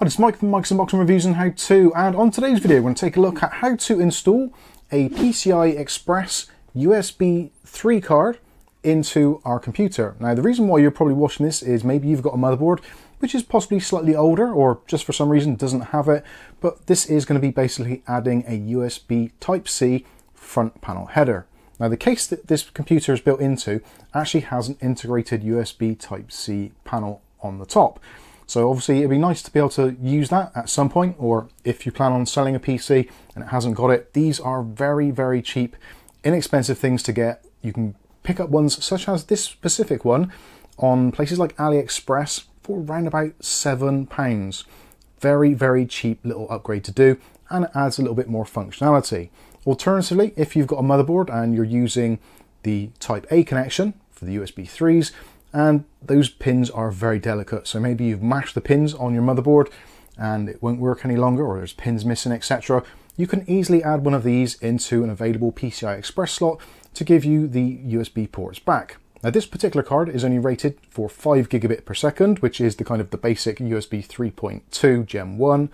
Hi, it's Mike from Mike's Unboxing Reviews and How To, and on today's video we're going to take a look at how to install a PCI Express USB 3 card into our computer. Now the reason why you're probably watching this is maybe you've got a motherboard which is possibly slightly older or just for some reason doesn't have it, but this is going to be basically adding a USB Type-C front panel header. Now the case that this computer is built into actually has an integrated USB Type-C panel on the top. So obviously it'd be nice to be able to use that at some point, or if you plan on selling a PC and it hasn't got it, these are very, very cheap, inexpensive things to get. You can pick up ones such as this specific one on places like AliExpress for around about seven pounds. Very, very cheap little upgrade to do, and it adds a little bit more functionality. Alternatively, if you've got a motherboard and you're using the Type A connection for the USB 3s, and those pins are very delicate. So maybe you've mashed the pins on your motherboard and it won't work any longer or there's pins missing, etc. You can easily add one of these into an available PCI Express slot to give you the USB ports back. Now this particular card is only rated for 5 gigabit per second, which is the kind of the basic USB 3.2 Gen 1.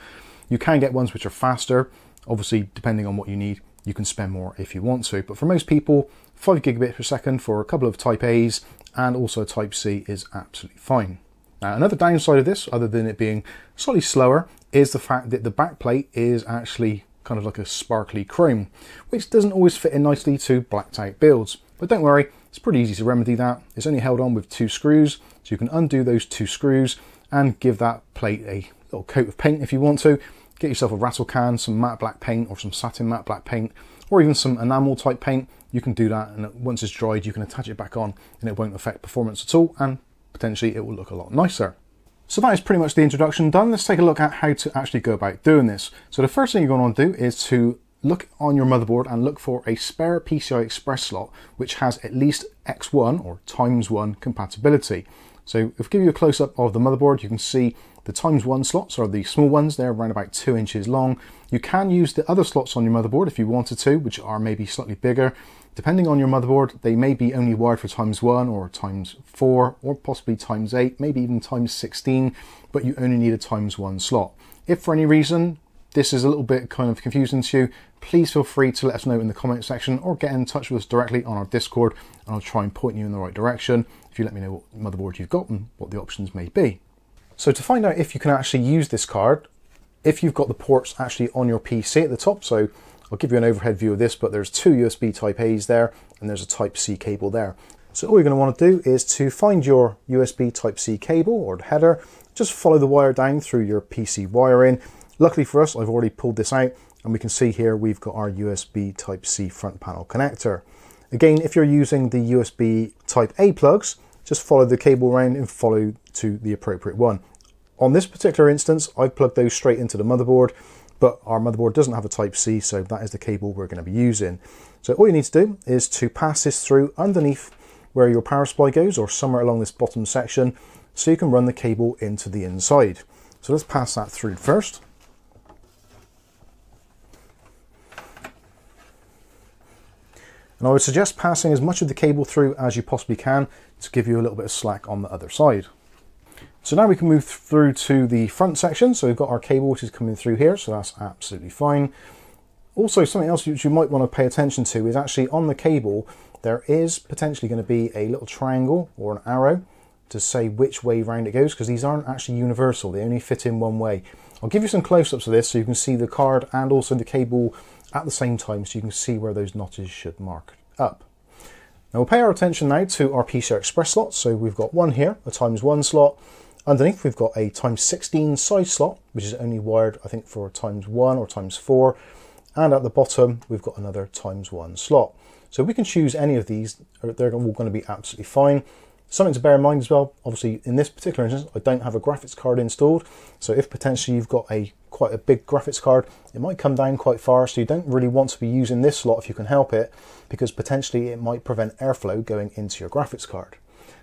You can get ones which are faster, obviously depending on what you need, you can spend more if you want to. But for most people, 5 gigabit per second for a couple of Type A's and also Type-C is absolutely fine. Now, another downside of this, other than it being slightly slower, is the fact that the backplate is actually kind of like a sparkly chrome, which doesn't always fit in nicely to blacked out builds. But don't worry, it's pretty easy to remedy that. It's only held on with two screws, so you can undo those two screws and give that plate a little coat of paint if you want to. Get yourself a rattle can, some matte black paint or some satin matte black paint, or even some enamel type paint you can do that and once it's dried you can attach it back on and it won't affect performance at all and potentially it will look a lot nicer. So that is pretty much the introduction done. Let's take a look at how to actually go about doing this. So the first thing you're going to want to do is to look on your motherboard and look for a spare PCI Express slot which has at least X1 or times 1 compatibility. So if I give you a close-up of the motherboard, you can see the times one slots are the small ones, they're around about two inches long. You can use the other slots on your motherboard if you wanted to, which are maybe slightly bigger. Depending on your motherboard, they may be only wired for times one or times four, or possibly times eight, maybe even times 16, but you only need a times one slot. If for any reason this is a little bit kind of confusing to you, please feel free to let us know in the comment section or get in touch with us directly on our Discord and I'll try and point you in the right direction if you let me know what motherboard you've got and what the options may be. So to find out if you can actually use this card, if you've got the ports actually on your PC at the top, so I'll give you an overhead view of this, but there's two USB Type A's there and there's a Type C cable there. So all you're going to want to do is to find your USB Type C cable or header, just follow the wire down through your PC wiring. Luckily for us, I've already pulled this out and we can see here we've got our USB Type C front panel connector. Again, if you're using the USB Type A plugs, just follow the cable around and follow to the appropriate one. On this particular instance, I've plugged those straight into the motherboard, but our motherboard doesn't have a Type-C, so that is the cable we're going to be using. So all you need to do is to pass this through underneath where your power supply goes, or somewhere along this bottom section, so you can run the cable into the inside. So let's pass that through first. And I would suggest passing as much of the cable through as you possibly can to give you a little bit of slack on the other side. So now we can move through to the front section. So we've got our cable which is coming through here, so that's absolutely fine. Also, something else which you might want to pay attention to is actually on the cable, there is potentially going to be a little triangle or an arrow to say which way round it goes because these aren't actually universal, they only fit in one way. I'll give you some close-ups of this so you can see the card and also the cable at the same time so you can see where those notches should mark up. Now we'll pay our attention now to our PCI Express slots. So we've got one here, a times one slot. Underneath we've got a times 16 size slot, which is only wired, I think, for times one or times four. And at the bottom, we've got another times one slot. So we can choose any of these, they're all going to be absolutely fine. Something to bear in mind as well, obviously in this particular instance, I don't have a graphics card installed. So if potentially you've got a quite a big graphics card, it might come down quite far. So you don't really want to be using this slot if you can help it, because potentially it might prevent airflow going into your graphics card.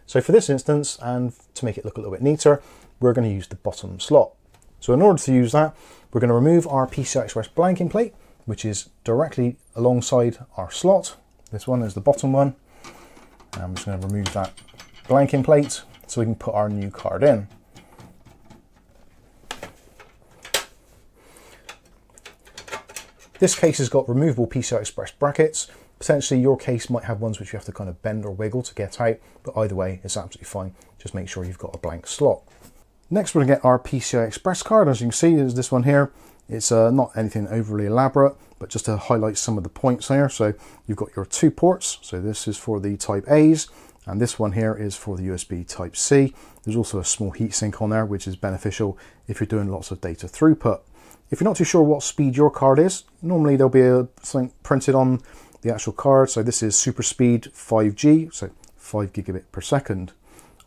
So for this instance, and to make it look a little bit neater, we're going to use the bottom slot. So in order to use that, we're going to remove our PCI Express blanking plate, which is directly alongside our slot. This one is the bottom one. I'm just going to remove that blanking plate so we can put our new card in. This case has got removable PCI Express brackets. Potentially your case might have ones which you have to kind of bend or wiggle to get out, but either way, it's absolutely fine. Just make sure you've got a blank slot. Next, we're gonna get our PCI Express card. As you can see, there's this one here. It's uh, not anything overly elaborate, but just to highlight some of the points here. So you've got your two ports. So this is for the type A's, and this one here is for the USB type C. There's also a small heatsink on there, which is beneficial if you're doing lots of data throughput. If you're not too sure what speed your card is, normally there'll be a, something printed on the actual card. So this is super speed 5G, so 5 gigabit per second.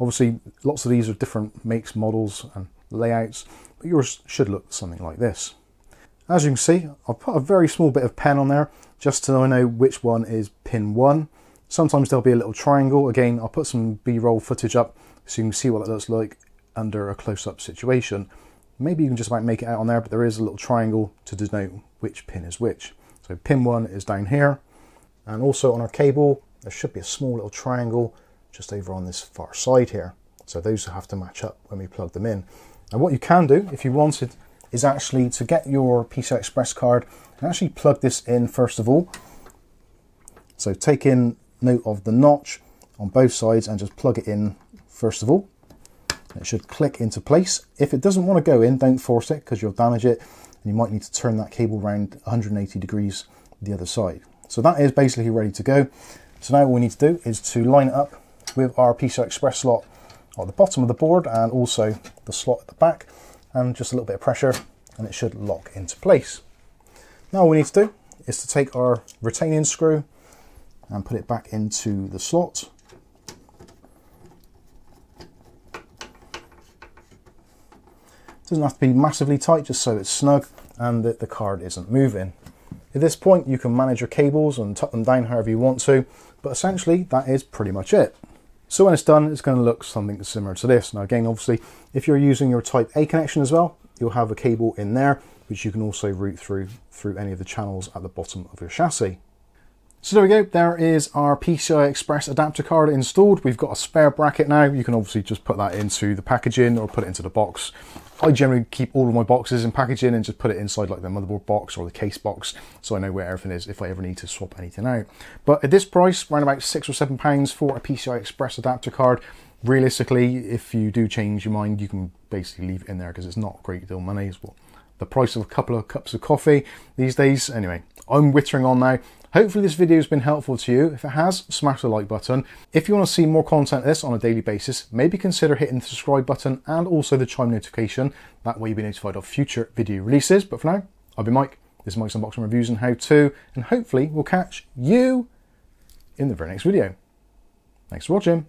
Obviously, lots of these are different makes, models, and layouts, but yours should look something like this. As you can see, I've put a very small bit of pen on there just to know which one is pin 1. Sometimes there'll be a little triangle. Again, I'll put some B-roll footage up so you can see what that looks like under a close-up situation. Maybe you can just about make it out on there, but there is a little triangle to denote which pin is which. So pin 1 is down here. And also on our cable, there should be a small little triangle just over on this far side here. So those have to match up when we plug them in. And what you can do, if you wanted, is actually to get your PCI Express card and actually plug this in first of all. So take in note of the notch on both sides and just plug it in first of all. It should click into place. If it doesn't want to go in, don't force it because you'll damage it and you might need to turn that cable around 180 degrees the other side. So that is basically ready to go. So now all we need to do is to line up with our PCI Express slot at the bottom of the board and also the slot at the back and just a little bit of pressure and it should lock into place. Now all we need to do is to take our retaining screw and put it back into the slot. Doesn't have to be massively tight, just so it's snug and that the card isn't moving. At this point, you can manage your cables and tuck them down however you want to, but essentially that is pretty much it. So when it's done, it's going to look something similar to this. Now again, obviously, if you're using your Type A connection as well, you'll have a cable in there, which you can also route through through any of the channels at the bottom of your chassis. So there we go, there is our PCI Express adapter card installed. We've got a spare bracket now. You can obviously just put that into the packaging or put it into the box. I generally keep all of my boxes in packaging and just put it inside like the motherboard box or the case box so I know where everything is if I ever need to swap anything out. But at this price, around about six or seven pounds for a PCI Express adapter card, realistically, if you do change your mind, you can basically leave it in there because it's not a great deal of money. It's what the price of a couple of cups of coffee these days. Anyway, I'm wittering on now. Hopefully this video has been helpful to you. If it has, smash the like button. If you want to see more content like this on a daily basis, maybe consider hitting the subscribe button and also the chime notification. That way you'll be notified of future video releases. But for now, I've been Mike. This is Mike's Unboxing Reviews and How To, and hopefully we'll catch you in the very next video. Thanks for watching.